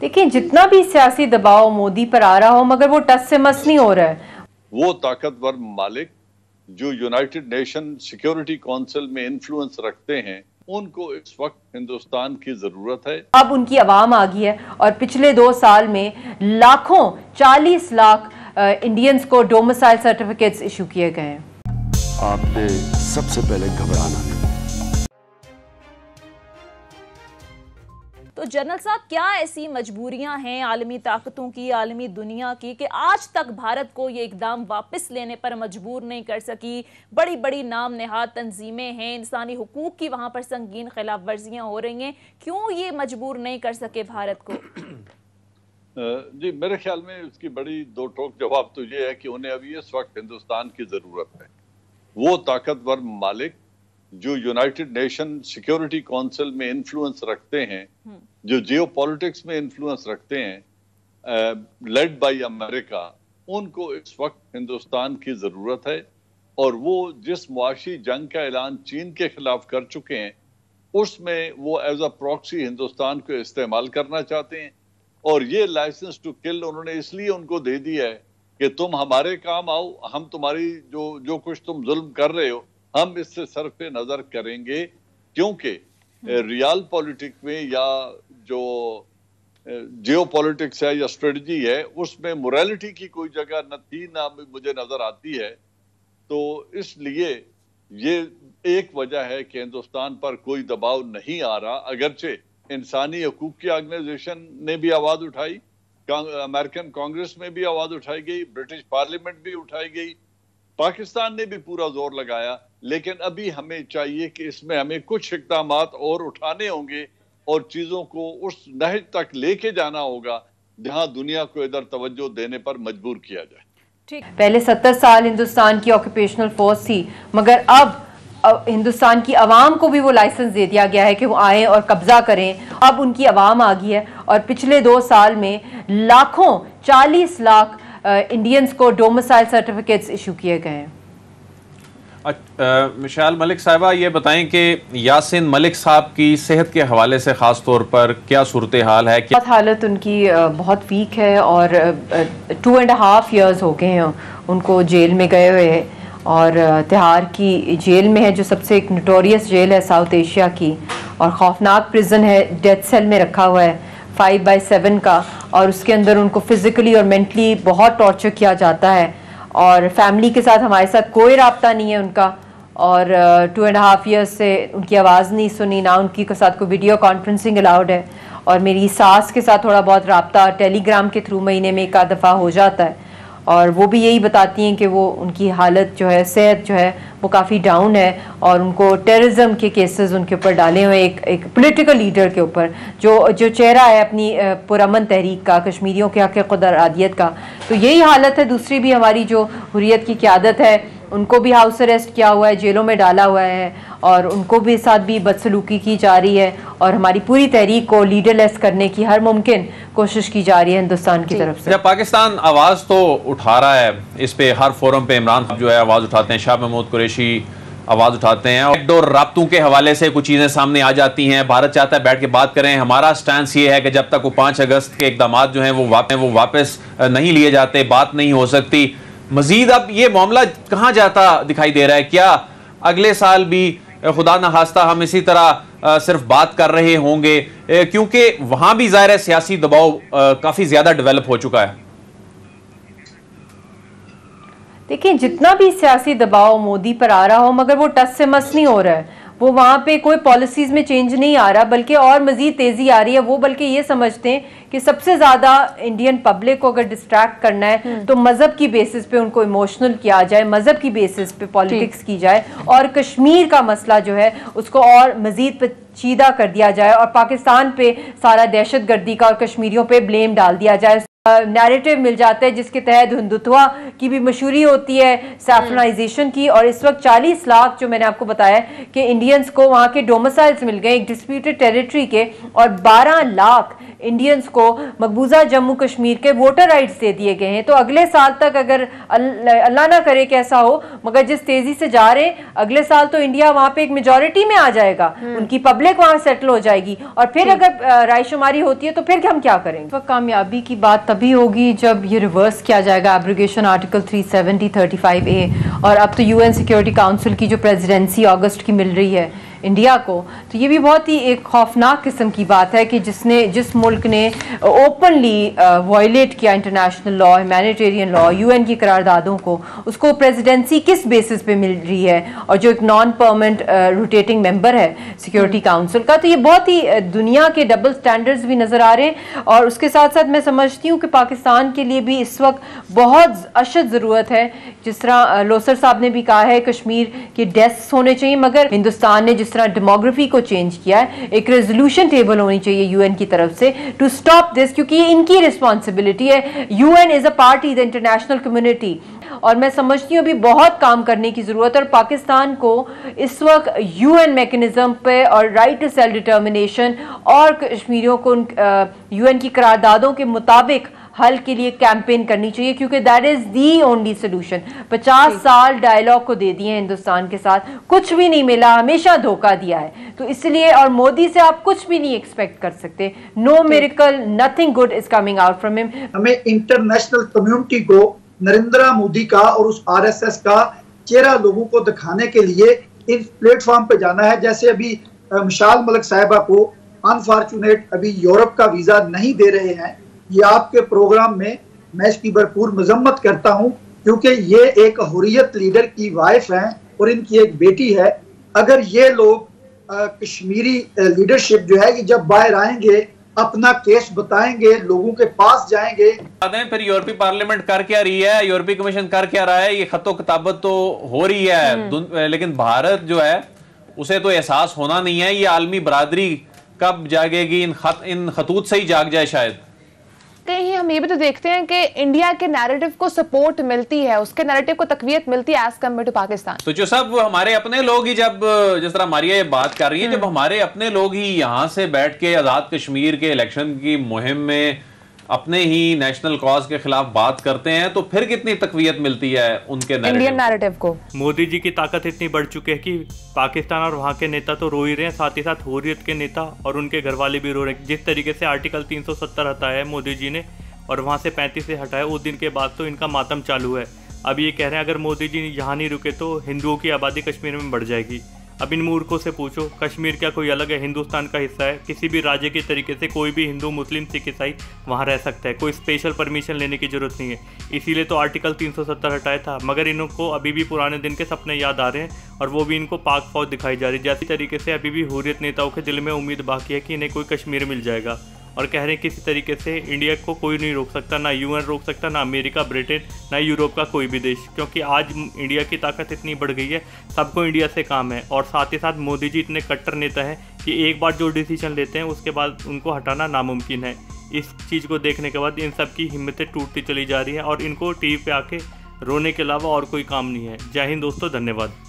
देखिए जितना भी सियासी दबाव मोदी पर आ रहा हो मगर वो टस से मस नहीं हो रहा है। वो ताकतवर मालिक जो यूनाइटेड नेशन सिक्योरिटी काउंसिल में इन्फ्लुएंस रखते हैं उनको इस वक्त हिंदुस्तान की ज़रूरत है। अब उनकी आवाम आ गई है और पिछले दो साल में लाखों चालीस लाख इंडियंस को डोमिसाइल सर्टिफिकेट्स इशू किए गए हैं। आपने सबसे पहले घबराना है तो जनरल साहब, क्या ऐसी मजबूरियाँ हैं आलमी ताकतों की, आलमी दुनिया की, कि आज तक भारत को ये इकदाम वापस लेने पर मजबूर नहीं कर सकी? बड़ी बड़ी नाम नहाद तंजीमें हैं, इंसानी हकूक की वहाँ पर संगीन खिलाफ वर्जियाँ हो रही हैं। क्यों ये मजबूर नहीं कर सके भारत को? जी, मेरे ख्याल में उसकी बड़ी दो टोक जवाब तो ये है कि उन्हें अभी इस वक्त हिंदुस्तान की ज़रूरत है। वो ताकतवर मालिक जो यूनाइटेड नेशन सिक्योरिटी काउंसिल में इन्फ्लुएंस रखते हैं हम्म। जो जियो में इन्फ्लुएंस रखते हैं लेड बाय अमेरिका उनको इस वक्त हिंदुस्तान की ज़रूरत है और वो जिस मुआशी जंग का ऐलान चीन के खिलाफ कर चुके हैं उसमें वो एज अ प्रॉक्सी हिंदुस्तान को इस्तेमाल करना चाहते हैं और ये लाइसेंस टू किल उन्होंने इसलिए उनको दे दिया है कि तुम हमारे काम आओ हम तुम्हारी जो जो कुछ तुम जुल्म कर रहे हो हम इससे सर पे नज़र करेंगे क्योंकि रियल पॉलिटिक्स में या जो जियो पॉलिटिक्स है या स्ट्रेटजी है उसमें मोरालिटी की कोई जगह न थी ना मुझे नज़र आती है। तो इसलिए ये एक वजह है कि हिंदुस्तान पर कोई दबाव नहीं आ रहा। अगरचे इंसानी हकूक की ऑर्गेनाइजेशन ने भी आवाज़ उठाई अमेरिकन कांग्रेस में भी आवाज़ उठाई गई ब्रिटिश पार्लियामेंट भी उठाई गई पाकिस्तान ने भी पूरा ज़ोर लगाया। लेकिन अभी हमें चाहिए कि इसमें हमें कुछ इकदाम और उठाने होंगे और चीज़ों को उस नहज तक लेके जाना होगा, जहाँ दुनिया को इधर तवज्जो देने पर मजबूर किया जाए। ठीक। पहले सत्तर साल हिंदुस्तान की ऑक्यूपेशनल फोर्स थी, मगर अब हिंदुस्तान की आवाम को भी वो लाइसेंस दे दिया गया है कि वो आए और कब्जा करें। अब उनकी आवाम आ गई है और पिछले दो साल में लाखों, चालीस लाख इंडियंस को डोमिसाइल सर्टिफिकेट्स इशू किए गए हैं। मिशाल मलिक साहबा, ये बताएँ कि यासिन मलिक साहब की सेहत के हवाले से ख़ास तौर पर क्या सूरत हाल है? क्या हालत उनकी बहुत वीक है और टू एंड हाफ़ ईयर्स हो गए हैं। उनको जेल में गए हुए हैं और तिहार की जेल में है जो सबसे एक नटोरियस जेल है साउथ एशिया की और खौफनाक प्रिजन है डेथ सेल में रखा हुआ है फाइव बाई सेवन का और उसके अंदर उनको फिज़िकली और मेंटली बहुत टॉर्चर किया जाता है। और फैमिली के साथ हमारे साथ कोई रबता नहीं है उनका। और टू एंड हाफ़ ईयर्स से उनकी आवाज़ नहीं सुनी, ना उनकी के साथ कोई वीडियो कॉन्फ्रेंसिंग अलाउड है। और मेरी सास के साथ थोड़ा बहुत रबता टेलीग्राम के थ्रू महीने में एक आध दफ़ा हो जाता है। और वो भी यही बताती हैं कि वो उनकी हालत जो है, सेहत जो है, वो काफ़ी डाउन है और उनको टेररिज्म के केसेस उनके ऊपर डाले हुए एक एक पॉलिटिकल लीडर के ऊपर, जो जो चेहरा है अपनी पुरमन तहरीक का, कश्मीरियों के हक खुदरादियत का। तो यही हालत है। दूसरी भी हमारी जो हुरियत की क्यादत है उनको भी हाउस अरेस्ट किया हुआ है जेलों में डाला हुआ है और उनको भी साथ भी बदसलूकी की जा रही है और हमारी पूरी तहरीक को लीडरलेस करने की हर मुमकिन कोशिश की जा रही है हिंदुस्तान की तरफ़ से। जब पाकिस्तान आवाज़ तो उठा रहा है। इस पे हर फोरम पे इमरान जो है आवाज़ उठाते हैं शाह महमूद कुरेशी आवाज़ उठाते हैं और रबतों के हवाले से कुछ चीज़ें सामने आ जाती हैं। भारत चाहता है बैठ के बात करें। हमारा स्टैंड ये है कि जब तक वो पाँच अगस्त के इकदाम जो हैं वो वापस वो वापस नहीं लिए जाते बात नहीं हो सकती। मजीद अब ये मामला कहाँ जाता दिखाई दे रहा है? क्या अगले साल भी खुदा न हास्ता हम इसी तरह सिर्फ़ बात कर रहे होंगे? क्योंकि वहाँ भी ज़ाहिर है सियासी दबाव काफ़ी ज़्यादा डेवलप हो चुका है। देखिए, जितना भी सियासी दबाव मोदी पर आ रहा हो, मगर वो टस से मस नहीं हो रहा है। वो वहाँ पे कोई पॉलिसीज़ में चेंज नहीं आ रहा बल्कि और मजीद तेज़ी आ रही है। वो बल्कि ये समझते हैं कि सबसे ज़्यादा इंडियन पब्लिक को अगर डिस्ट्रैक्ट करना है हम्म। तो मज़हब की बेसिस पे उनको इमोशनल किया जाए मज़हब की बेसिस पे पॉलिटिक्स की जाए और कश्मीर का मसला जो है उसको और मजीद पेचीदा कर दिया जाए और पाकिस्तान पे सारा दहशत गर्दी का और कश्मीरियों पे ब्लेम डाल दिया जाए। नैरेटिव मिल जाता है जिसके तहत हिंदुत्व की भी मशहूरी होती है सैफनाइजेशन की। और इस वक्त 40 लाख जो मैंने आपको बताया कि इंडियंस को वहाँ के डोमिसाइल्स मिल गए, एक डिस्प्यूटेड टेरिटरी के, और 12 लाख इंडियंस को मकबूजा जम्मू कश्मीर के वोटर राइट्स दे दिए गए हैं। तो अगले साल तक अगर अल्लाह ना करे कि ऐसा हो मगर जिस तेज़ी से जा रहे अगले साल तो इंडिया वहाँ पे एक मेजोरिटी में आ जाएगा। हम्म। उनकी पब्लिक वहाँ सेटल हो जाएगी। और फिर अगर रायशुमारी होती है तो फिर हम क्या करेंगे? तो कामयाबी की बात तभी होगी जब ये रिवर्स किया जाएगा एब्रिगेशन आर्टिकल 370 35 ए और अब तो यूएन सिक्योरिटी काउंसिल की जो प्रेसिडेंसी अगस्त की मिल रही है इंडिया को। तो ये भी बहुत ही एक खौफनाक किस्म की बात है कि जिसने, जिस मुल्क ने ओपनली वायलेट किया international law humanitarian law UN की करारदादों को, उसको प्रेसिडेंसी किस बेसिस पे मिल रही है? और जो एक नॉन परमानेंट रोटेटिंग मेंबर है सिक्योरिटी काउंसिल का तो ये बहुत ही दुनिया के डबल स्टैंडर्ड्स भी नज़र आ रहे हैं। और उसके साथ साथ मैं समझती हूँ कि पाकिस्तान के लिए भी इस वक्त बहुत अशद ज़रूरत है। जिस तरह लोसर साहब ने भी कहा है, कश्मीर के डेस्क होने चाहिए, मगर हिंदुस्तान ने जिस जिस तरह डेमोग्राफी को चेंज किया है, एक रेजोल्यूशन टेबल होनी चाहिए यूएन की तरफ़ से टू स्टॉप दिस क्योंकि ये इनकी रिस्पॉन्सिबिलिटी है। UN is a party the international community और मैं समझती हूँ अभी बहुत काम करने की ज़रूरत है और पाकिस्तान को इस वक्त यूएन मैकेनिज्म पे और राइट टू सेल्फ डिटर्मिनेशन और कश्मीरियों को यूएन की करारदादों के मुताबिक हल के लिए कैंपेन करनी चाहिए क्योंकि that is the only solution पचास साल डायलॉग को दे दिए हिंदुस्तान के साथ कुछ भी नहीं मिला हमेशा धोखा दिया है। तो इसलिए और मोदी से आप कुछ भी नहीं एक्सपेक्ट कर सकते। No miracle nothing good is coming out from him हमें इंटरनेशनल कम्युनिटी को नरेंद्र मोदी का और उस आरएसएस का चेहरा लोगों को दिखाने के लिए इस प्लेटफॉर्म पे जाना है। जैसे अभी मिशाल मलक साहिबा को अनफॉर्चुनेट अभी यूरोप का वीज़ा नहीं दे रहे हैं। ये आपके प्रोग्राम में मैं इसकी भरपूर मजम्मत करता हूँ क्योंकि ये एक हुरियत लीडर की वाइफ हैं और इनकी एक बेटी है। अगर ये लोग कश्मीरी लीडरशिप जो है कि जब बाहर आएँगे अपना केस बताएँगे लोगों के पास जाएँगे। फिर यूरोपीय पार्लियामेंट कर क्या रही है यूरोपीय कमीशन कर क्या रहा है ये खतो किताबत तो हो रही है। हम्म। लेकिन भारत जो है उसे तो एहसास होना नहीं है ये आलमी बरादरी कब जागेगी इन खत इन खतूत से ही जाग जाए शायद। कहीं हम ये भी तो देखते हैं कि इंडिया के नैरेटिव को सपोर्ट मिलती है उसके नैरेटिव को तकवीत मिलती है एज कंपेयर टू पाकिस्तान तो जो सब हमारे अपने लोग ही जब जिस तरह मारिया ये बात कर रही है जब हम्म। हमारे अपने लोग ही यहाँ से बैठ के आज़ाद कश्मीर के इलेक्शन की मुहिम में अपने ही नेशनल कॉज के खिलाफ बात करते हैं तो फिर कितनी तकवीत मिलती है उनके इंडियन नैरेटिव को? मोदी जी की ताकत इतनी बढ़ चुकी है कि पाकिस्तान और वहाँ के नेता तो रो ही रहे हैं साथ ही साथ हुरियत के नेता और उनके घर वाले भी रो रहे हैं। जिस तरीके से आर्टिकल 370 हटाया है मोदी जी ने और वहाँ से पैंतीस से हटाया उस दिन के बाद तो इनका मातम चालू है। अब ये कह रहे हैं अगर मोदी जी यहाँ नहीं रुके तो हिंदुओं की आबादी कश्मीर में बढ़ जाएगी। अब इन मूर्खों से पूछो, कश्मीर क्या कोई अलग है? हिंदुस्तान का हिस्सा है। किसी भी राज्य के तरीके से कोई भी हिंदू, मुस्लिम, सिख, ईसाई वहाँ रह सकता है। कोई स्पेशल परमिशन लेने की ज़रूरत नहीं है। इसीलिए तो आर्टिकल 370 हटाया था। मगर इनको अभी भी पुराने दिन के सपने याद आ रहे हैं और वो भी इनको पाक फौज दिखाई जा रही है। जैसी तरीके से अभी भी हुरियत नेताओं के दिल में उम्मीद बाकी है कि इन्हें कोई कश्मीर मिल जाएगा। और कह रहे हैं किसी तरीके से इंडिया को कोई नहीं रोक सकता, ना यूएन रोक सकता, ना अमेरिका, ब्रिटेन, ना यूरोप का कोई भी देश, क्योंकि आज इंडिया की ताकत इतनी बढ़ गई है, सबको इंडिया से काम है। और साथ ही साथ मोदी जी इतने कट्टर नेता हैं कि एक बार जो डिसीज़न लेते हैं, उसके बाद उनको हटाना नामुमकिन है। इस चीज़ को देखने के बाद इन सब की हिम्मतें टूटती चली जा रही हैं और इनको टी वी पे आके रोने के अलावा और कोई काम नहीं है। जय हिंद दोस्तों, धन्यवाद।